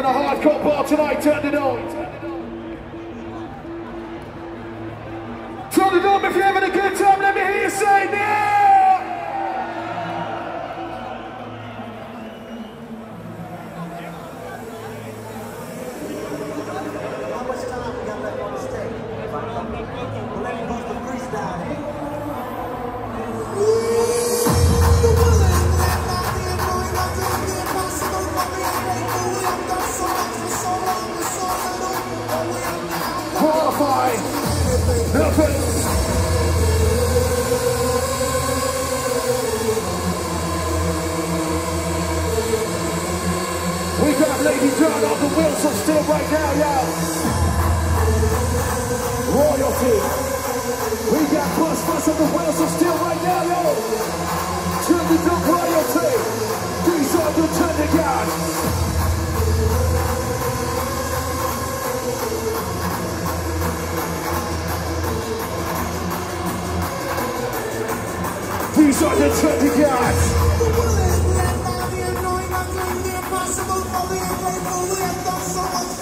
Having a hardcore bar tonight, turn it on. Turn it on if you're having a good time, let me hear you say stage? Wheels of steel right now, y'all. Royalty. We got Buzz Fuzz on the wheels of steel right now, yo. Turn the dub royalty. These are the Thundergods. These are the Thundergods. I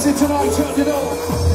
stressing tonight, turn it up.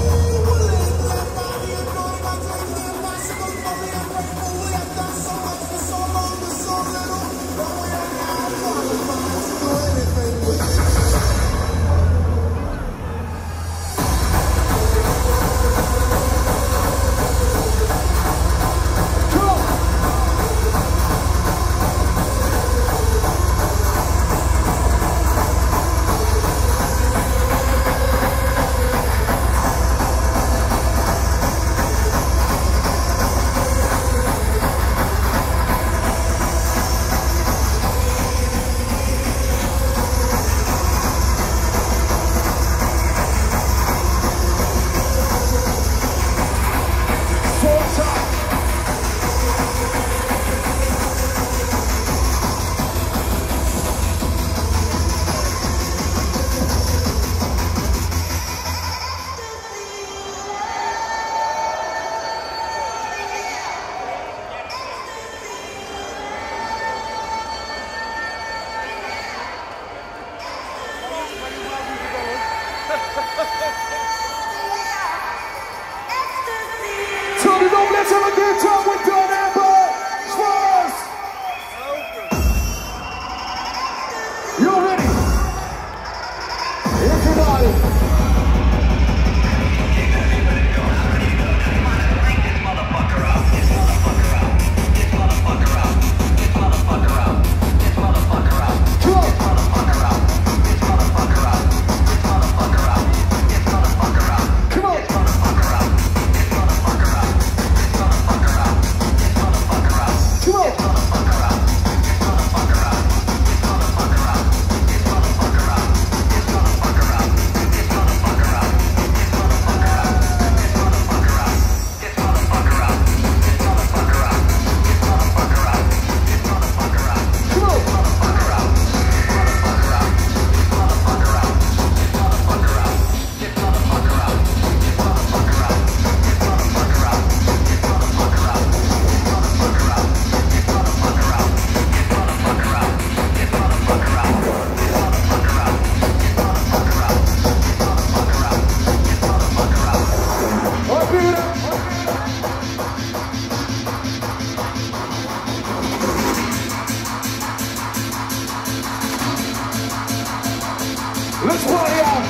Let's party out.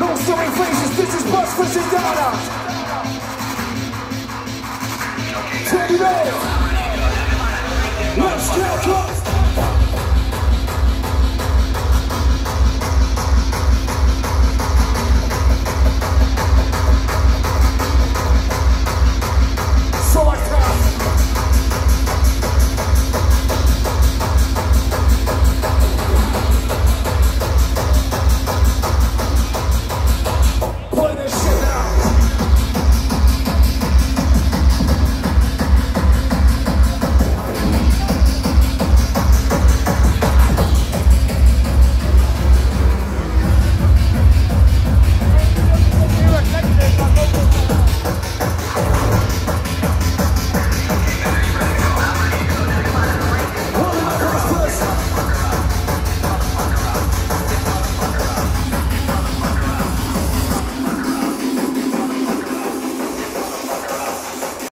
No sorry faces, this is Bus Frisidana. Take it out.